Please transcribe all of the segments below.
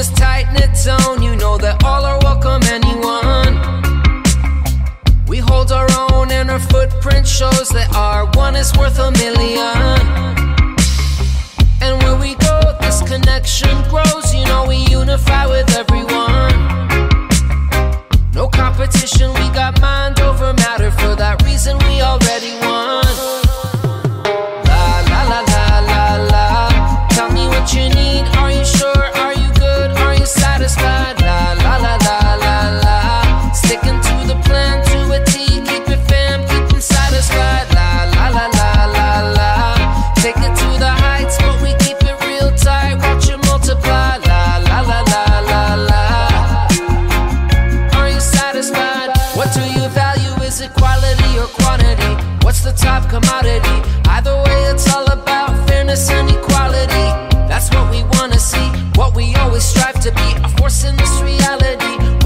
this tight-knit zone. You know that all are welcome, anyone. We hold our own and our footprint shows That our one is worth a million. And where we go, this connection grows. You know we unify with everyone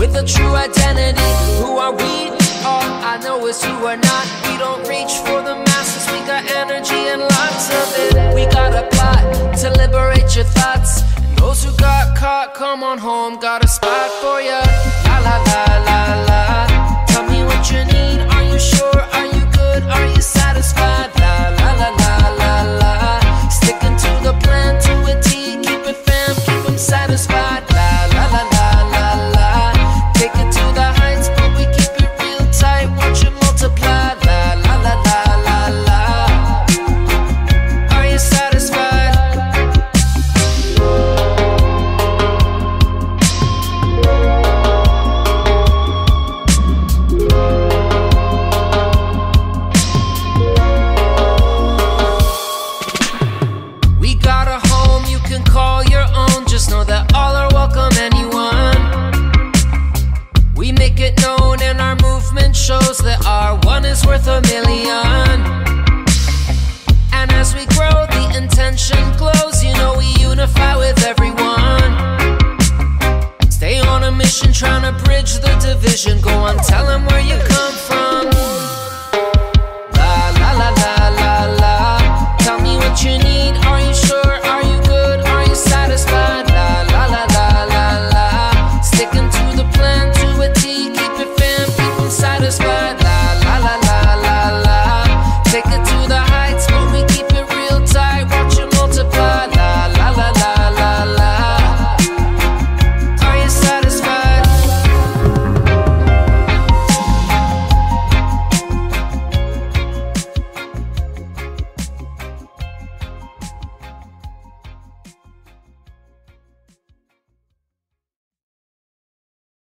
with a true identity. Who are we? All I know is who are not. We don't reach for the masses. We got energy and lots of it. We got a plot to liberate your thoughts. And those who got caught, come on home. Got a spot for you. vision. Go on, tell him where you come from.